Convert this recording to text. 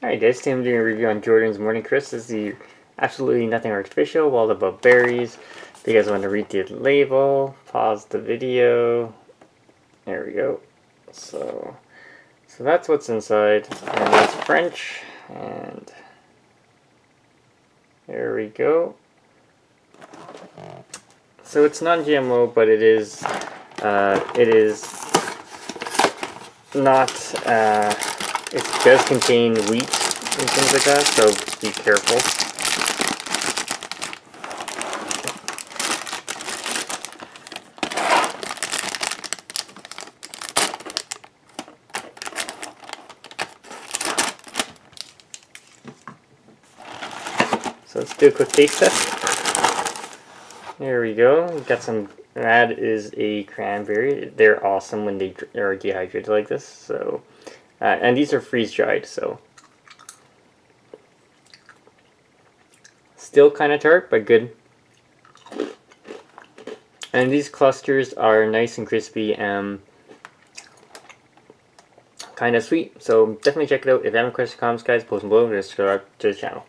Alright guys, today I'm doing a review on Jordan's Morning Crisp. This is the absolutely nothing artificial, all about berries. If you guys want to read the label, pause the video. There we go. So, so that's what's inside. And it's French. And there we go. So it's non-GMO, but it is, uh, it is not, uh, it does contain wheat and things like that, so be careful. So let's do a quick taste test. There we go. We've got some. That is a cranberry. They're awesome when they are dehydrated like this. So. Uh, and these are freeze dried, so still kind of tart, but good. And these clusters are nice and crispy and kind of sweet. So definitely check it out. If you have any questions comments, guys, post them below and subscribe to the channel.